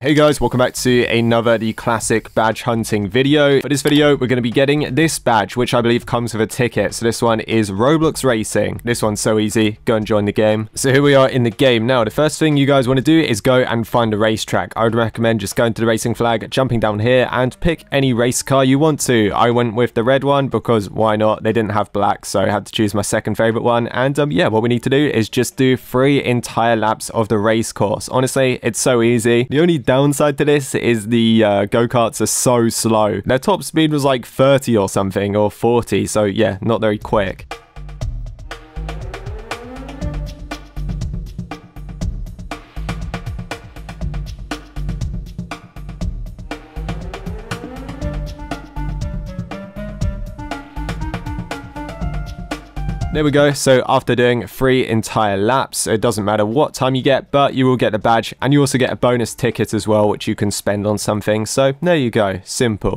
Hey guys, welcome back to another The Classic Badge Hunting video. For this video, we're going to be getting this badge, which I believe comes with a ticket. So this one is Roblox Racing. This one's so easy. Go and join the game. So here we are in the game. Now, the first thing you guys want to do is go and find a racetrack. I would recommend just going to the racing flag, jumping down here, and pick any race car you want to. I went with the red one because why not? They didn't have black, so I had to choose my second favorite one. And um, yeah, what we need to do is just do three entire laps of the race course. Honestly, it's so easy. The only downside to this is the uh, go-karts are so slow. Their top speed was like 30 or something, or 40, so yeah, not very quick. There we go. So after doing three entire laps, it doesn't matter what time you get, but you will get the badge and you also get a bonus ticket as well, which you can spend on something. So there you go. Simple.